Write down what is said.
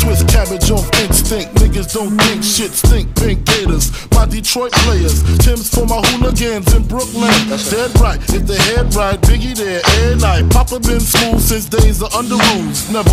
Twist cabbage off instinct, niggas don't think shit stink. Pink Gators, my Detroit players. Tim's for my hooligans in Brooklyn. Dead right, if the head right, Biggie there, every night. Papa been school since days of under rules. Never